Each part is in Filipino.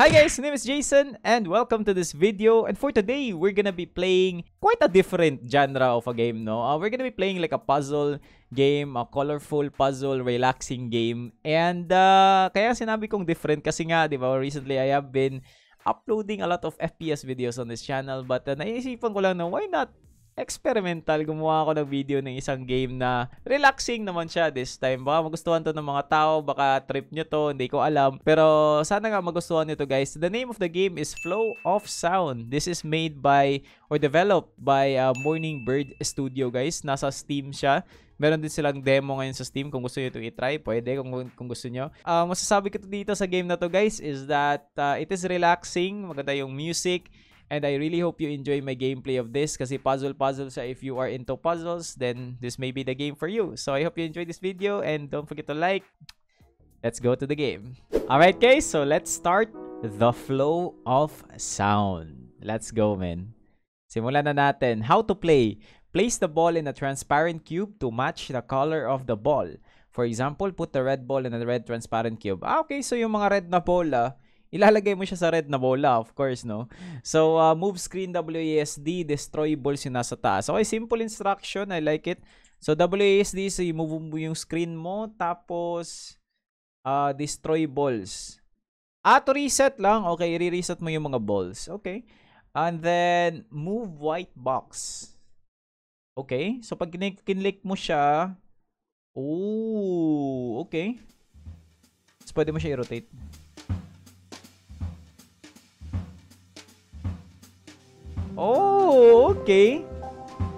Hi guys, my name is Jason and welcome to this video. And for today, we're gonna be playing quite a different genre of a game, no? Uh, we're gonna be playing like a puzzle game, a colorful puzzle, relaxing game. And uh, kaya sinabi kong different kasi nga, di ba, recently I have been uploading a lot of FPS videos on this channel. But uh, naisipan ko lang na why not experimental. Gumawa ako ng video ng isang game na relaxing naman siya this time. Baka magustuhan to ng mga tao, baka trip nyo to, hindi ko alam. Pero sana nga magustuhan nyo to guys. The name of the game is Flow of Sound. This is made by or developed by uh, Morning Bird Studio guys. Nasa Steam siya. Meron din silang demo ngayon sa Steam. Kung gusto nyo ito i-try, pwede kung, kung gusto nyo. Uh, masasabi ko dito sa game na to guys is that uh, it is relaxing. Maganda yung music. And I really hope you enjoy my gameplay of this kasi puzzle-puzzle siya. If you are into puzzles, then this may be the game for you. So I hope you enjoy this video and don't forget to like. Let's go to the game. Alright guys, so let's start the flow of sound. Let's go, man. Simulan na natin. How to play. Place the ball in a transparent cube to match the color of the ball. For example, put the red ball in a red transparent cube. Ah, okay. So yung mga red na bola, ilalagay mo siya sa red na bola, of course, no? So, uh, move screen WASD, destroy balls yung nasa taas. Okay, simple instruction. I like it. So, WASD, so i-move mo yung screen mo, tapos, uh, destroy balls. Ah, to reset lang. Okay, i-reset mo yung mga balls. Okay. And then, move white box. Okay. So, pag kinlik mo siya, oh, okay. So, pwede mo siya i-rotate. Oh, okay.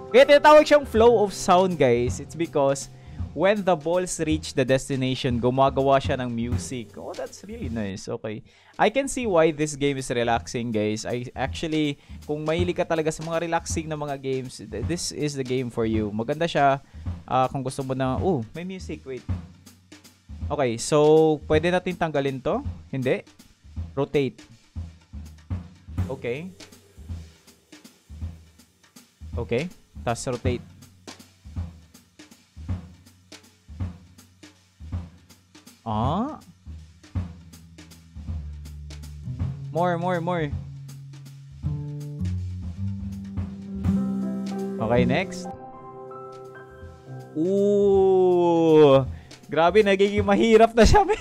Kaya tinatawag siyang flow of sound, guys. It's because when the balls reach the destination, gumagawa siya ng music. Oh, that's really nice. Okay. I can see why this game is relaxing, guys. I actually, kung mahilig ka talaga sa mga relaxing na mga games, this is the game for you. Maganda siya uh, kung gusto mo na, oh, may music. Wait. Okay, so, pwede natin tanggalin to? Hindi. Rotate. Okay. Okay. Tapos rotate. Ah. More, more, more. Okay, next. Ooh. Grabe, nagiging mahirap na siya,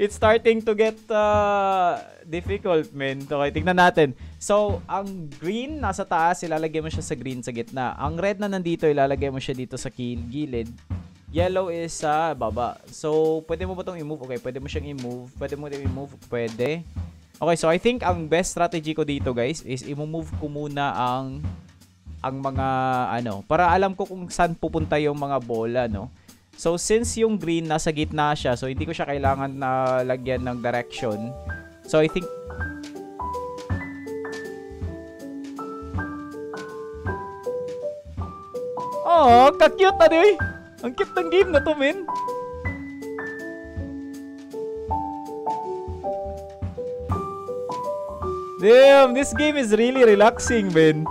It's starting to get uh, difficult, man. Okay, tignan natin. So, ang green nasa taas, ilalagay mo siya sa green sa gitna. Ang red na nandito, ilalagay mo siya dito sa gilid. Yellow is sa baba. So, pwede mo ba itong i-move? Okay, pwede mo siyang i-move. Pwede mo i-move? Pwede. Okay, so I think ang best strategy ko dito, guys, is i-move ko muna ang ang mga ano, para alam ko kung saan pupunta yung mga bola, no? So, since yung green nasa gitna siya, so hindi ko siya kailangan na lagyan ng direction. So, I think... Oh, ka-cute ano eh. Ang cute ng game na to, men. Damn, this game is really relaxing, man.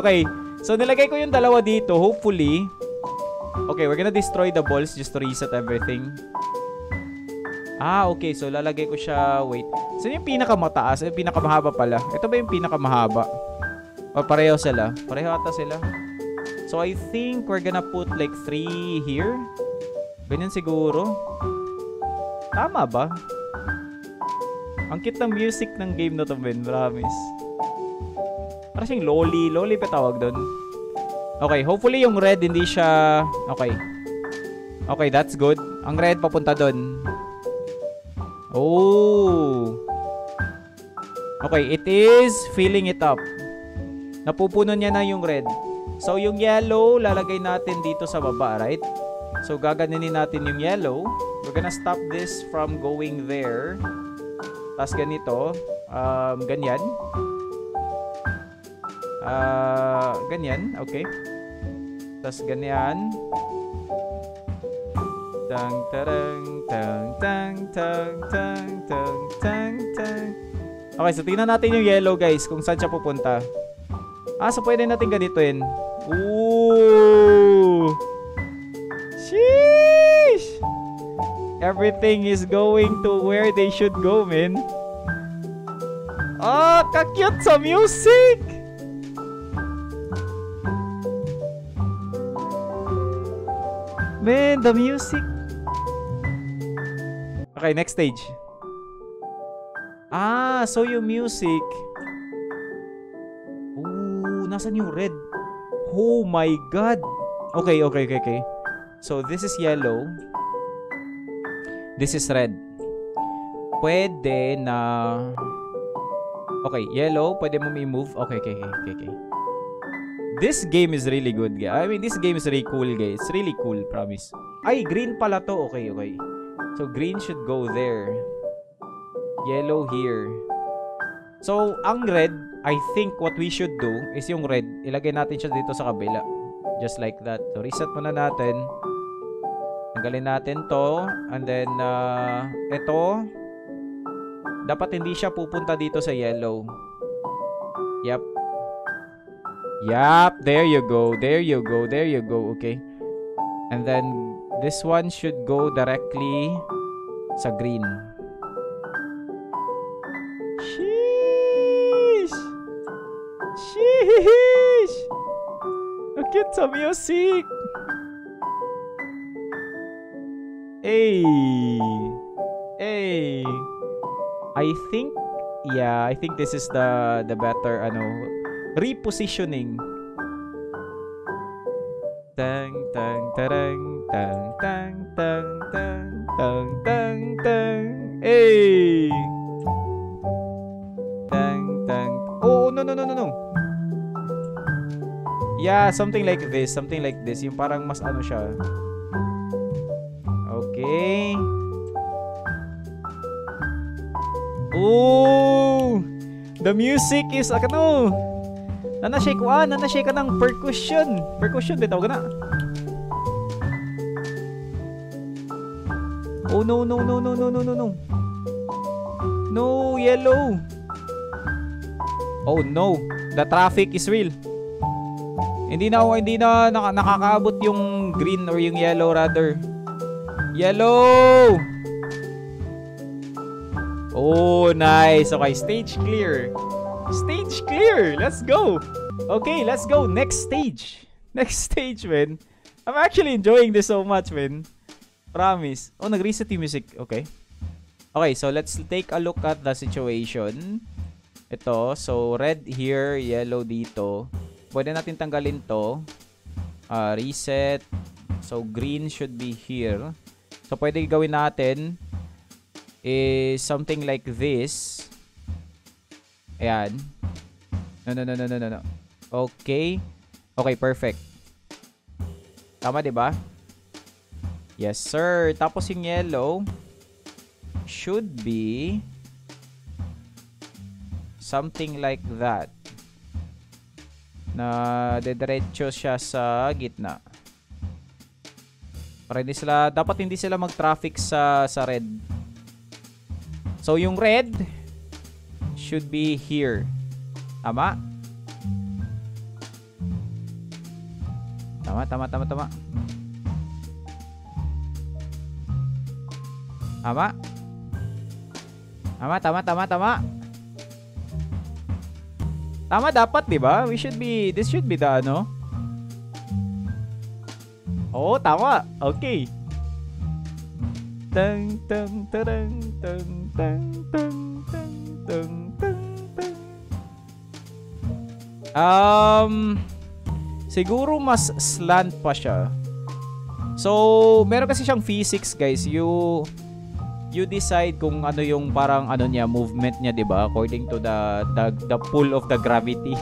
Okay, so nilagay ko yung dalawa dito. Hopefully, Okay, we're gonna destroy the balls just to reset everything. Ah, okay. So, lalagay ko siya... Wait. So, yung pinakamataas? Yung pinakamahaba pala. Ito ba yung pinakamahaba? O, pareho sila? Pareho ata sila. So, I think we're gonna put like three here. Ganyan siguro. Tama ba? Ang cute ng music ng game na to, Ben. Promise. Parang siyang loli. Loli pa tawag doon. Okay, hopefully yung red hindi siya... Okay. Okay, that's good. Ang red papunta doon. Oh. Okay, it is filling it up. Napupuno niya na yung red. So, yung yellow, lalagay natin dito sa baba, right? So, gaganin natin yung yellow. We're gonna stop this from going there. Tapos ganito. Um, ganyan. Uh, ganyan, okay. Tapos ganyan. Tang tarang tang tang tang tang tang tang tang. Okay, so tingnan natin yung yellow guys kung saan siya pupunta. Ah, so pwede natin ganituin. Ooh! Sheesh! Everything is going to where they should go, man. Ah, ka-cute sa music! Man, the music. Okay, next stage. Ah, so yung music. Ooh, nasan yung red? Oh my god. Okay, okay, okay, okay. So this is yellow. This is red. Pwede na Okay, yellow, pwede mo i-move. Okay, okay, okay, okay, okay. This game is really good, guys. I mean, this game is really cool, guys. It's really cool, promise. Ay, green pala to. Okay, okay. So, green should go there. Yellow here. So, ang red, I think what we should do is yung red, ilagay natin siya dito sa kabila. Just like that. So, reset muna natin. Tanggalin natin to. And then, uh, ito, dapat hindi siya pupunta dito sa yellow. Yep. Yep, there you go. There you go. There you go. Okay. And then this one should go directly sa green. Sheesh! Sheesh! Ang cute sa music! Hey! Hey! I think yeah, I think this is the the better ano repositioning. Tang tang tarang tang tang tang tang tang tang tang. Hey. Tang tang. Oh, no no no no no. Yeah, something like this, something like this. Yung parang mas ano siya. Okay. Oh! The music is ano? Nanashake ko ah, nanashake ka ng percussion. Percussion bitaw ka na. Oh no no no no no no no no. No, yellow. Oh no, the traffic is real. Hindi na hindi na nak nakakaabot yung green or yung yellow rather. Yellow! Oh, nice. Okay, stage clear. Stage clear. Let's go. Okay, let's go. Next stage. Next stage, man. I'm actually enjoying this so much, man. Promise. Oh, nag-reset yung music. Okay. Okay, so let's take a look at the situation. Ito. So, red here, yellow dito. Pwede natin tanggalin to. Uh, reset. So, green should be here. So, pwede gawin natin is something like this. Ayan. No, no, no, no, no, no. Okay. Okay, perfect. Tama, di ba? Yes, sir. Tapos yung yellow should be something like that. Na dediretso siya sa gitna. Para hindi sila, dapat hindi sila mag-traffic sa, sa red. So, yung red should be here. Tama? Tama, tama, tama, tama. Tama? Tama, tama, tama, tama. Tama dapat, 'di ba? We should be this should be the ano. Oh, tama. Okay. Tang tang tarang tang tang tang tang tang. Um siguro mas slant pa siya. So, meron kasi siyang physics, guys. You you decide kung ano yung parang ano niya movement niya 'di ba? According to the, the the pull of the gravity.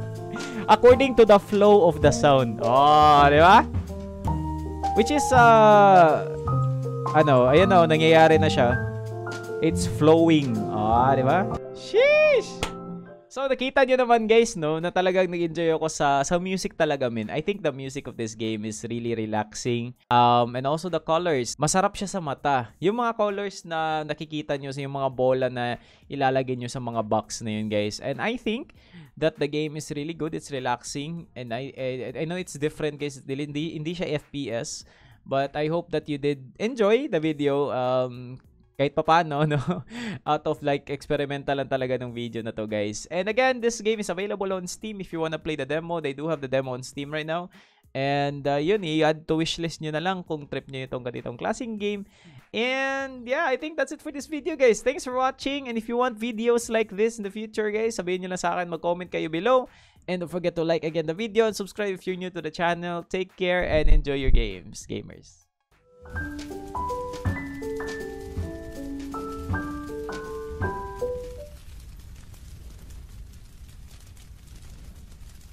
According to the flow of the sound. Oh 'di ba? Which is uh ano ayan na nangyayari na siya. It's flowing. Ah 'di ba? Sheesh So nakita niyo naman guys no na talagang nag-enjoy ako sa sa music talaga min. I think the music of this game is really relaxing. Um and also the colors, masarap siya sa mata. Yung mga colors na nakikita niyo sa yung mga bola na ilalagay niyo sa mga box na yun guys. And I think that the game is really good. It's relaxing and I I, I know it's different guys. Hindi hindi siya FPS But I hope that you did enjoy the video. Um, kahit papano, no? Out of like experimental lang talaga ng video na to, guys. And again, this game is available on Steam if you wanna play the demo. They do have the demo on Steam right now. And uh, yun, i-add to wishlist nyo na lang kung trip nyo itong ganitong klaseng game. And yeah, I think that's it for this video, guys. Thanks for watching. And if you want videos like this in the future, guys, sabihin nyo lang sa akin, mag-comment kayo below. And don't forget to like again the video and subscribe if you're new to the channel. Take care and enjoy your games, gamers.